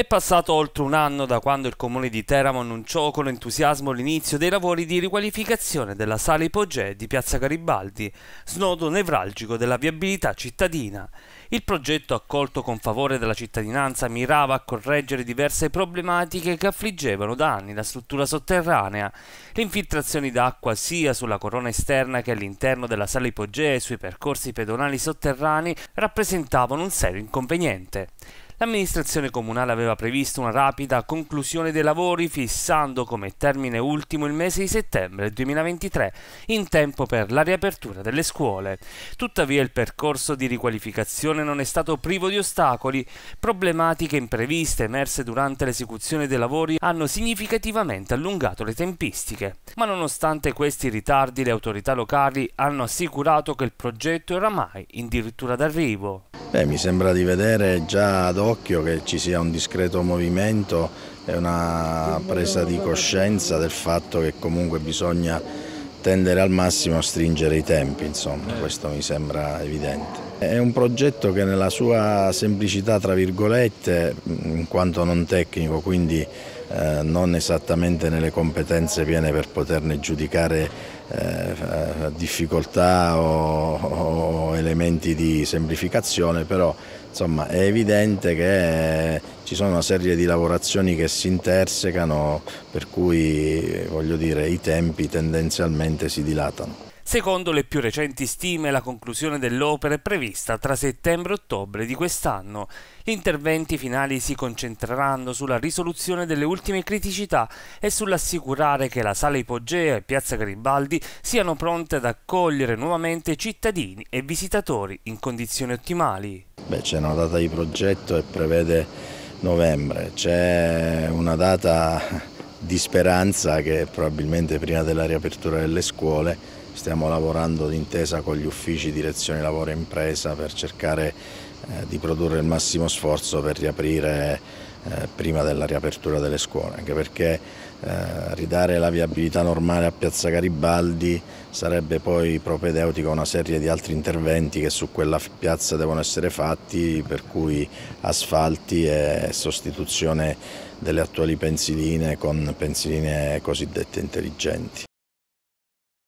È passato oltre un anno da quando il comune di Teramo annunciò con entusiasmo l'inizio dei lavori di riqualificazione della sala Ipogee di Piazza Garibaldi, snodo nevralgico della viabilità cittadina. Il progetto accolto con favore dalla cittadinanza mirava a correggere diverse problematiche che affliggevano da anni la struttura sotterranea. Le infiltrazioni d'acqua sia sulla corona esterna che all'interno della sala Ipogee e sui percorsi pedonali sotterranei rappresentavano un serio inconveniente. L'amministrazione comunale aveva previsto una rapida conclusione dei lavori fissando come termine ultimo il mese di settembre 2023 in tempo per la riapertura delle scuole. Tuttavia il percorso di riqualificazione non è stato privo di ostacoli. Problematiche impreviste emerse durante l'esecuzione dei lavori hanno significativamente allungato le tempistiche. Ma nonostante questi ritardi le autorità locali hanno assicurato che il progetto è oramai in dirittura d'arrivo. Beh, mi sembra di vedere già ad occhio che ci sia un discreto movimento e una presa di coscienza del fatto che comunque bisogna tendere al massimo a stringere i tempi, insomma, questo mi sembra evidente. È un progetto che nella sua semplicità, tra virgolette, in quanto non tecnico, quindi eh, non esattamente nelle competenze piene per poterne giudicare eh, difficoltà o, o, elementi di semplificazione, però insomma, è evidente che ci sono una serie di lavorazioni che si intersecano, per cui voglio dire, i tempi tendenzialmente si dilatano. Secondo le più recenti stime, la conclusione dell'opera è prevista tra settembre e ottobre di quest'anno. Gli interventi finali si concentreranno sulla risoluzione delle ultime criticità e sull'assicurare che la sala Ipogea e Piazza Garibaldi siano pronte ad accogliere nuovamente cittadini e visitatori in condizioni ottimali. C'è una data di progetto e prevede novembre, c'è una data di speranza che probabilmente prima della riapertura delle scuole stiamo lavorando d'intesa con gli uffici direzione lavoro e impresa per cercare eh, di produrre il massimo sforzo per riaprire eh, prima della riapertura delle scuole, anche perché eh, ridare la viabilità normale a Piazza Garibaldi sarebbe poi propedeutico a una serie di altri interventi che su quella piazza devono essere fatti, per cui asfalti e sostituzione delle attuali pensiline con pensiline cosiddette intelligenti.